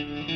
Mm-hmm.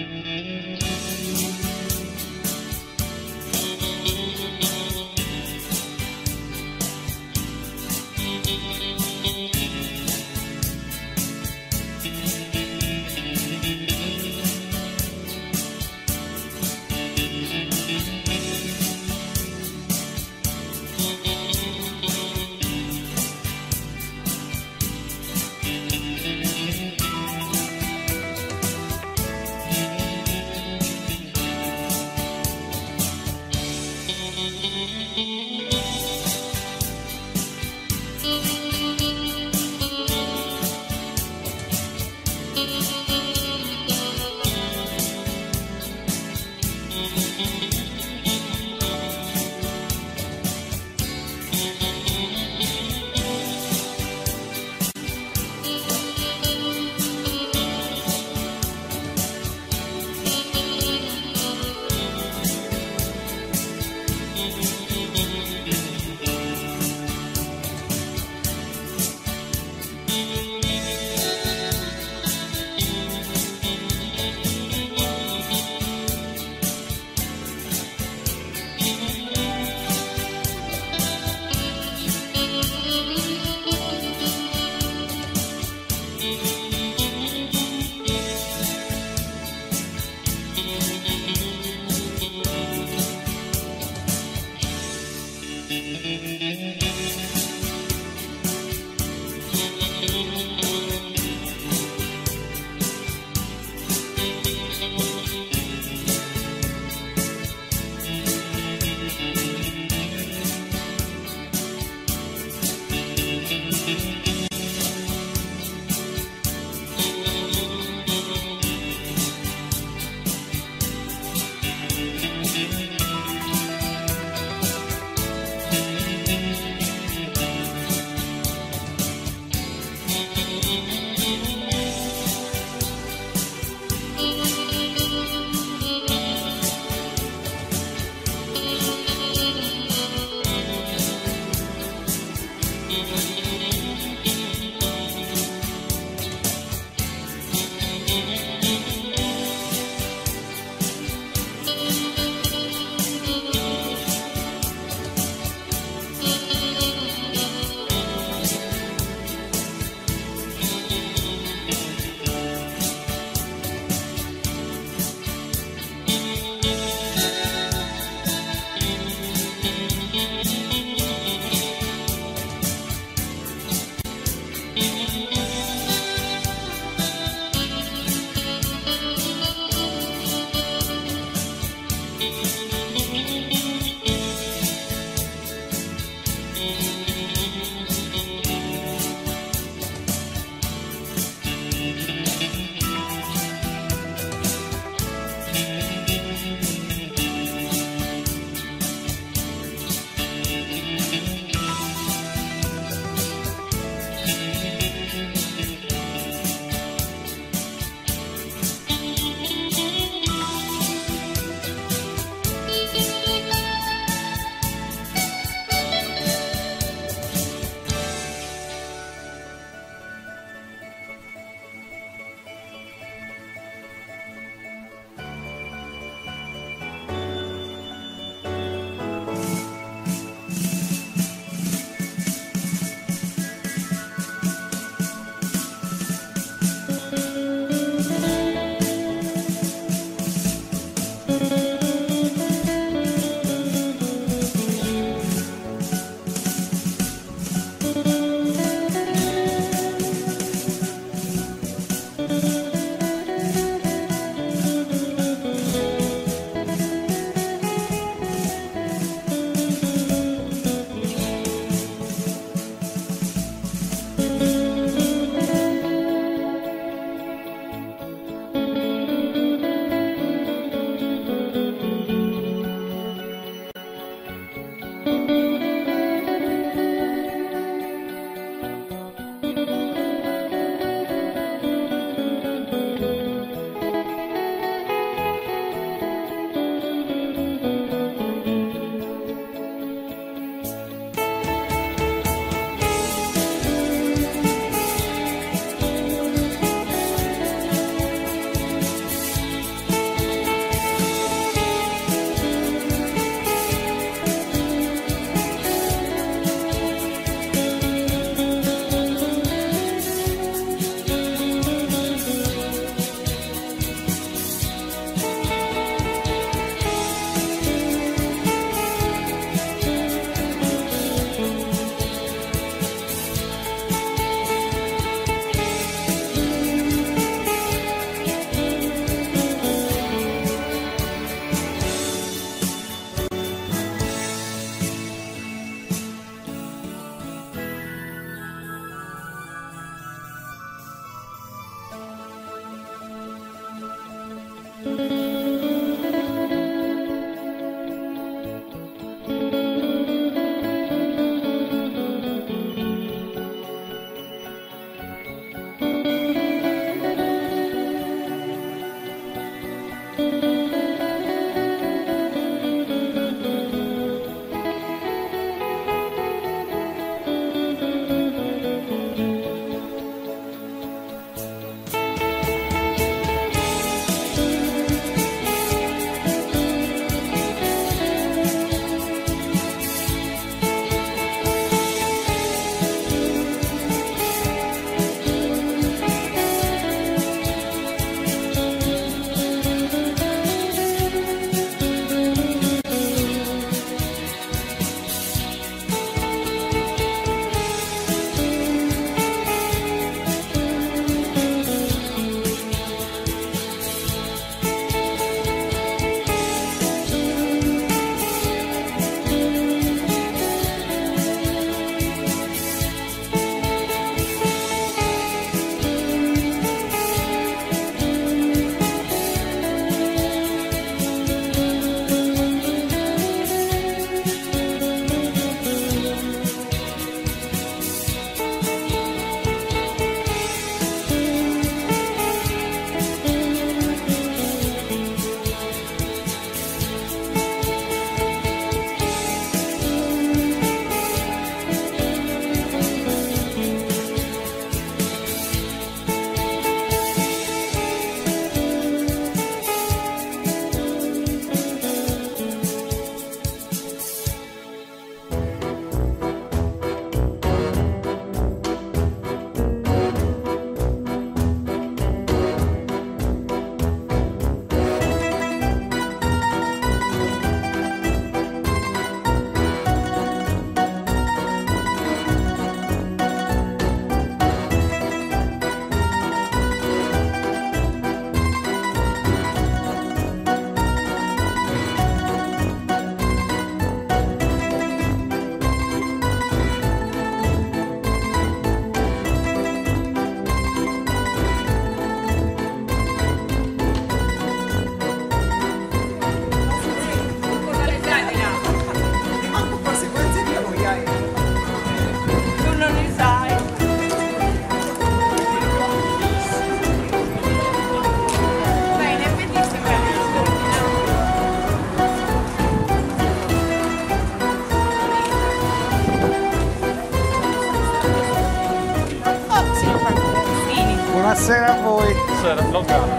lontano.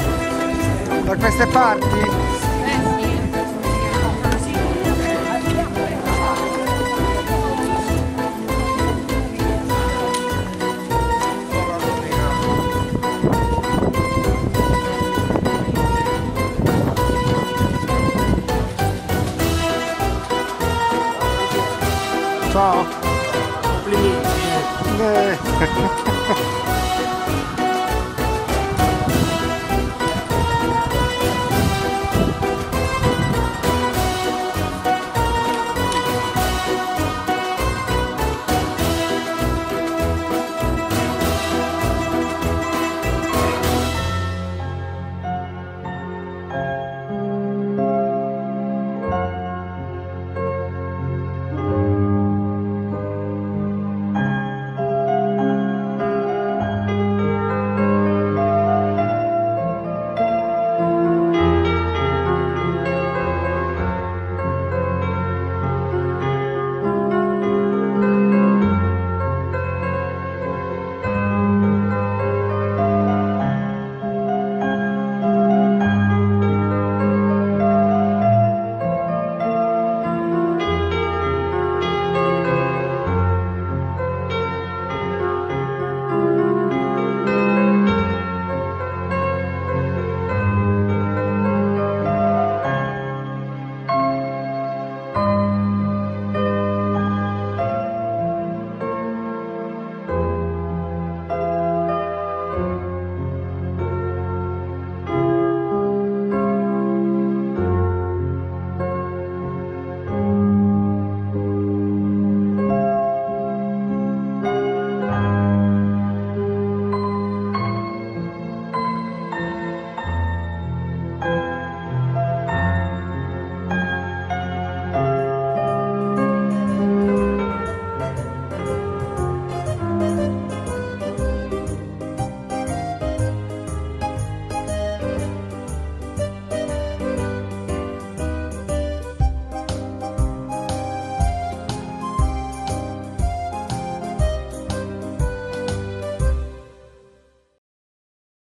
Da queste parti? Eh, Ciao. Complimenti. Beh.